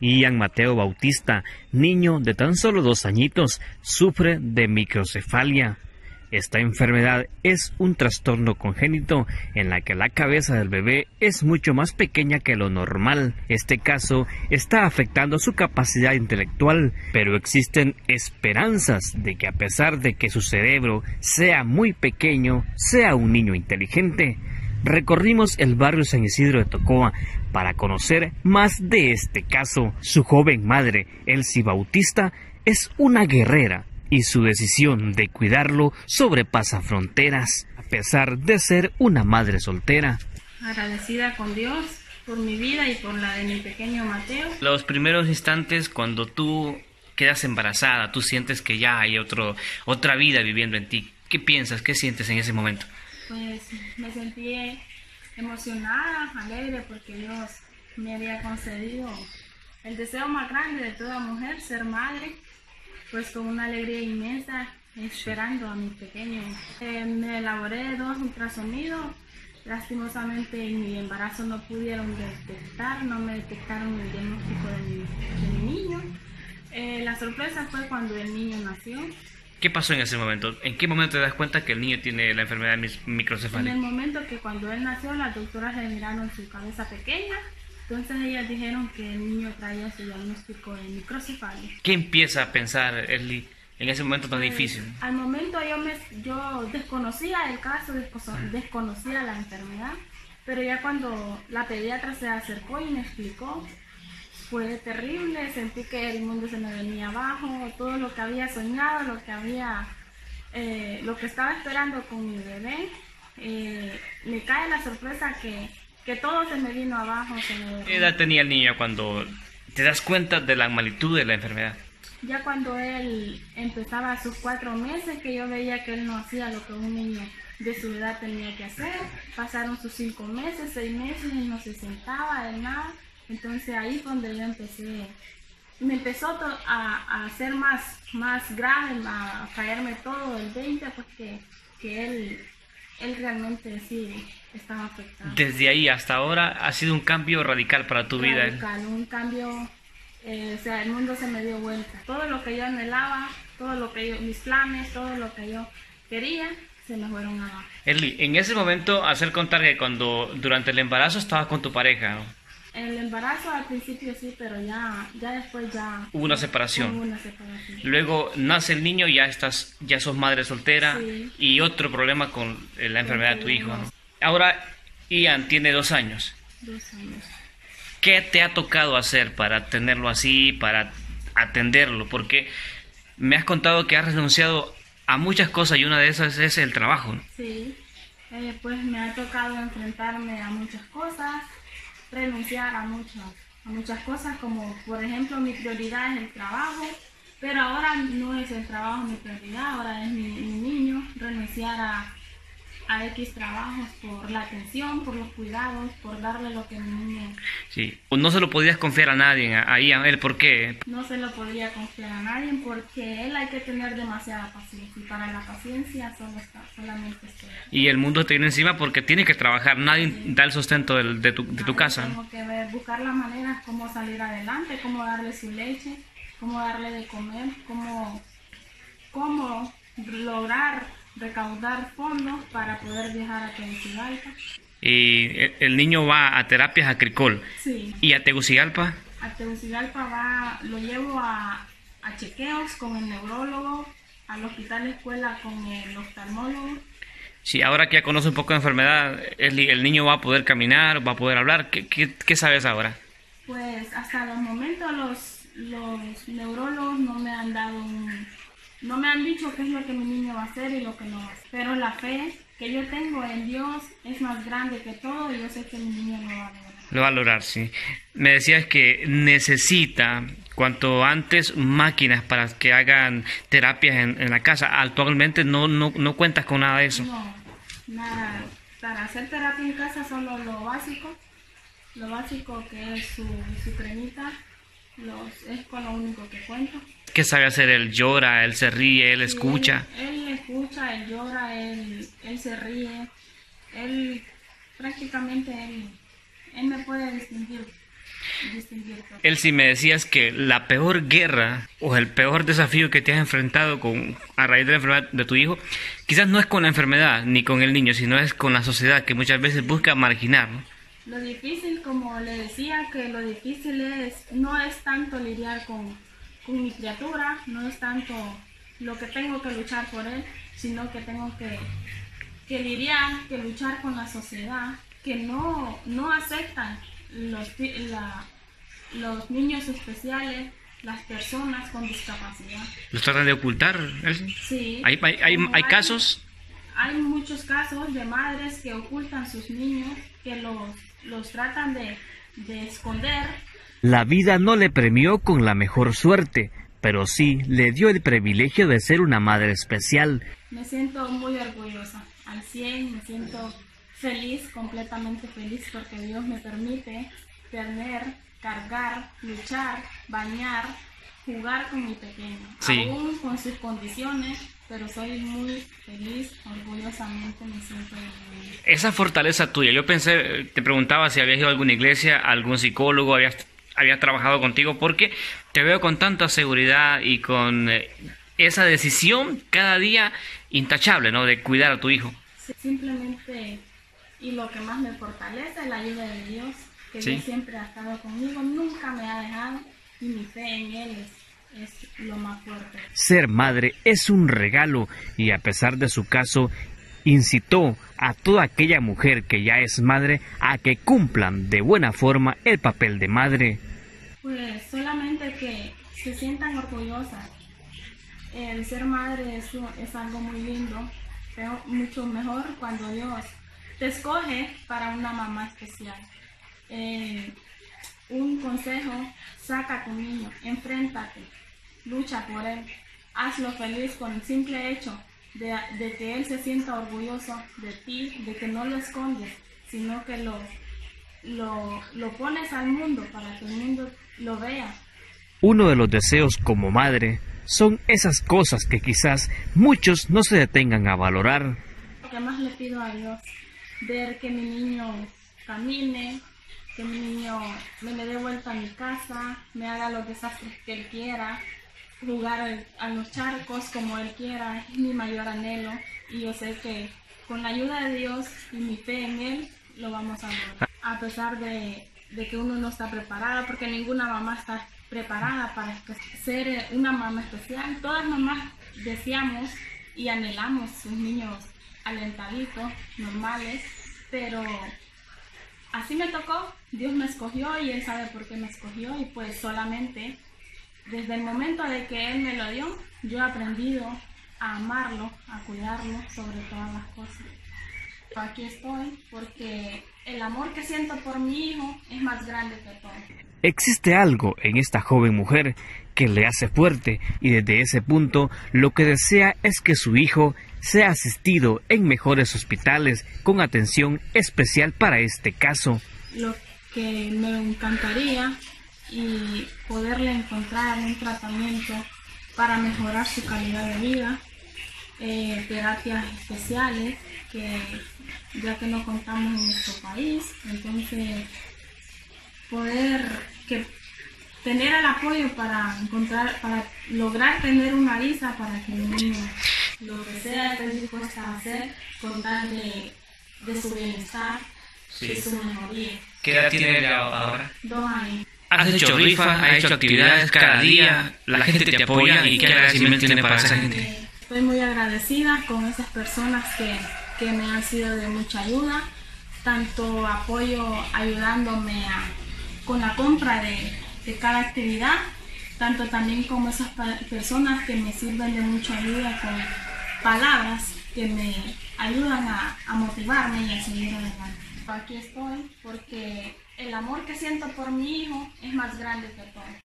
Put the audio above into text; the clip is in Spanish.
Ian Mateo Bautista, niño de tan solo dos añitos, sufre de microcefalia. Esta enfermedad es un trastorno congénito en la que la cabeza del bebé es mucho más pequeña que lo normal. Este caso está afectando su capacidad intelectual, pero existen esperanzas de que a pesar de que su cerebro sea muy pequeño, sea un niño inteligente. Recorrimos el barrio San Isidro de Tocoa para conocer más de este caso. Su joven madre, Elsie Bautista, es una guerrera y su decisión de cuidarlo sobrepasa fronteras, a pesar de ser una madre soltera. Agradecida con Dios por mi vida y por la de mi pequeño Mateo. Los primeros instantes cuando tú quedas embarazada, tú sientes que ya hay otro, otra vida viviendo en ti. ¿Qué piensas? ¿Qué sientes en ese momento? Pues me sentí emocionada, alegre, porque Dios me había concedido el deseo más grande de toda mujer, ser madre pues con una alegría inmensa esperando a mi pequeño. Eh, me elaboré dos ultrasonidos, lastimosamente en mi embarazo no pudieron detectar, no me detectaron el diagnóstico de mi, niño. Eh, la sorpresa fue cuando el niño nació. ¿Qué pasó en ese momento? ¿En qué momento te das cuenta que el niño tiene la enfermedad microcefalia? En el momento que cuando él nació, las doctoras le miraron su cabeza pequeña, entonces ellas dijeron que el niño traía su diagnóstico de microcefalia. ¿Qué empieza a pensar Eli en ese momento tan pues, difícil? Al momento yo, me, yo desconocía el caso, desconocía la enfermedad, pero ya cuando la pediatra se acercó y me explicó, fue terrible, sentí que el mundo se me venía abajo, todo lo que había soñado, lo que había, eh, lo que estaba esperando con mi bebé, eh, me cae la sorpresa que que todo se me vino abajo. ¿Qué edad tenía el niño cuando te das cuenta de la magnitud de la enfermedad? Ya cuando él empezaba sus cuatro meses, que yo veía que él no hacía lo que un niño de su edad tenía que hacer. Pasaron sus cinco meses, seis meses y no se sentaba de nada. Entonces ahí fue donde yo empecé, me empezó a, a hacer más, más grave, a, caerme todo el 20, porque que él él realmente sí estaba afectado. Desde ahí hasta ahora ha sido un cambio radical para tu vida. Radical, un cambio, eh, o sea, el mundo se me dio vuelta. Todo lo que yo anhelaba, todo lo que yo, mis planes, todo lo que yo quería, se me fueron abajo. Erly, en ese momento, hacer contar que cuando durante el embarazo estabas con tu pareja, ¿no? El embarazo al principio sí, pero ya, ya después ya... Hubo una separación. Hubo una separación. Luego nace el niño, ya estás, ya sos madre soltera y otro problema con la enfermedad de tu hijo. Ahora Ian tiene dos años. Dos años. ¿Qué te ha tocado hacer para tenerlo así, para atenderlo? Porque me has contado que has renunciado a muchas cosas y una de esas es el trabajo. Sí, eh, pues me ha tocado enfrentarme a muchas cosas renunciar a muchas, a muchas cosas, como por ejemplo mi prioridad es el trabajo, pero ahora no es el trabajo mi prioridad, ahora es mi, mi niño, renunciar a a X trabajos por la atención, por los cuidados, por darle lo que mi niño... Sí, no se lo podías confiar a nadie, ahí a él, ¿por qué? No se lo podría confiar a nadie porque él hay que tener demasiada paciencia y para la paciencia solo está, solamente Y el mundo te viene encima porque tiene que trabajar, nadie da el sustento de, tu, de tu casa. Tengo que ver, buscar la manera cómo salir adelante, cómo darle su leche, cómo darle de comer, cómo, cómo lograr recaudar fondos para poder viajar a Tegucigalpa. Y el niño va a terapias agricol. Sí. ¿Y a Tegucigalpa? A Tegucigalpa va, lo llevo a, a chequeos con el neurólogo, al hospital escuela con el oftalmólogo. Sí, ahora que ya conoce un poco de enfermedad, el, el niño va a poder caminar, va a poder hablar. ¿Qué, qué, qué sabes ahora? Pues hasta los momentos los, los neurólogos no me han dado un no me han dicho qué es lo que mi niño va a hacer y lo que no va a hacer, pero la fe que yo tengo en Dios es más grande que todo y yo sé que mi niño lo va a lograr. Lo va a lograr, sí. Me decías que necesita cuanto antes máquinas para que hagan terapias en, la casa. Actualmente no, no, no cuentas con nada de eso. No, nada. Para hacer terapia en casa solo lo básico, lo básico que es su, su cremita, los, es con lo único que cuento. ¿Qué sabe hacer? Él llora, él se ríe, él escucha. Él, escucha, él llora, él, él, se ríe. Él prácticamente él, él me puede distinguir. Él sí me decías que la peor guerra o el peor desafío que te has enfrentado con a raíz de la enfermedad de tu hijo, quizás no es con la enfermedad ni con el niño, sino es con la sociedad que muchas veces busca marginar. ¿no? Lo difícil, como le decía, que lo difícil es, no es tanto lidiar con, con mi criatura, no es tanto lo que tengo que luchar por él, sino que tengo que, que lidiar, que luchar con la sociedad, que no, no aceptan los, la- los niños especiales, las personas con discapacidad. Los tratan de ocultar. Elsie? Sí. Hay, hay, hay, hay casos. Hay muchos casos de madres que ocultan sus niños, que los, los tratan de, de esconder La vida no le premió con la mejor suerte, pero sí le dio el privilegio de ser una madre especial. Me siento muy orgullosa, al 100, me siento feliz, completamente feliz, porque Dios me permite tener, cargar, luchar, bañar, jugar con mi pequeño, Sí. aún con sus condiciones, pero soy muy feliz, orgullosamente me siento orgullosa. Esa fortaleza tuya, yo pensé, te preguntaba si habías ido a alguna iglesia, a algún psicólogo, habías, habías trabajado contigo, porque te veo con tanta seguridad y con eh, esa decisión cada día intachable, ¿no? De cuidar a tu hijo. Sí, Simplemente, y lo que más me fortalece es la ayuda de Dios, que Sí. Dios siempre ha estado conmigo, nunca me ha dejado, y mi fe en Él es, es lo más fuerte. Ser madre es un regalo y a pesar de su caso, incitó a toda aquella mujer que ya es madre a que cumplan de buena forma el papel de madre. Pues solamente que se sientan orgullosas. El ser madre es, es algo muy lindo, pero mucho mejor cuando Dios te escoge para una mamá especial. Eh, un consejo, saca a tu niño, enfréntate, lucha por él, hazlo feliz con el simple hecho de, de que él se sienta orgulloso de ti, de que no lo escondes, sino que lo, lo, lo pones al mundo para que el mundo lo vea. Uno de los deseos como madre son esas cosas que quizás muchos no se detengan a valorar. Lo que más le pido a Dios, ver que mi niño camine, que mi niño me le dé vuelta a mi casa, me haga los desastres que él quiera, jugar a los charcos como él quiera, es mi mayor anhelo y yo sé que con la ayuda de Dios y mi fe en él lo vamos a lograr. A pesar de, de que uno no está preparado, porque ninguna mamá está preparada para ser una mamá especial, todas mamás deseamos y anhelamos sus niños alentaditos, normales, pero así me tocó, Dios me escogió y Él sabe por qué me escogió y pues solamente desde el momento de que Él me lo dio, yo he aprendido a amarlo, a cuidarlo sobre todas las cosas. Aquí estoy porque el amor que siento por mi hijo es más grande que todo. Existe algo en esta joven mujer que le hace fuerte y desde ese punto lo que desea es que su hijo sea asistido en mejores hospitales con atención especial para este caso. Lo que me encantaría y poderle encontrar un tratamiento para mejorar su calidad de vida, eh, terapias especiales, que ya que no contamos en nuestro país, entonces poder que tener el apoyo para encontrar, para lograr tener una visa para que el niño lo que sea esté dispuesta a hacer con tal de, de su bienestar, de su mejoría. ¿Qué edad tiene ahora? Dos años. Has hecho rifas, has hecho actividades cada día, la gente te apoya y qué agradecimiento tiene para esa gente. Estoy muy agradecida con esas personas que, que me han sido de mucha ayuda, tanto apoyo ayudándome con la compra de, de cada actividad, tanto también como esas personas que me sirven de mucha ayuda con palabras que me ayudan a, a motivarme y a seguir adelante. Aquí estoy porque el amor que siento por mi hijo es más grande que todo.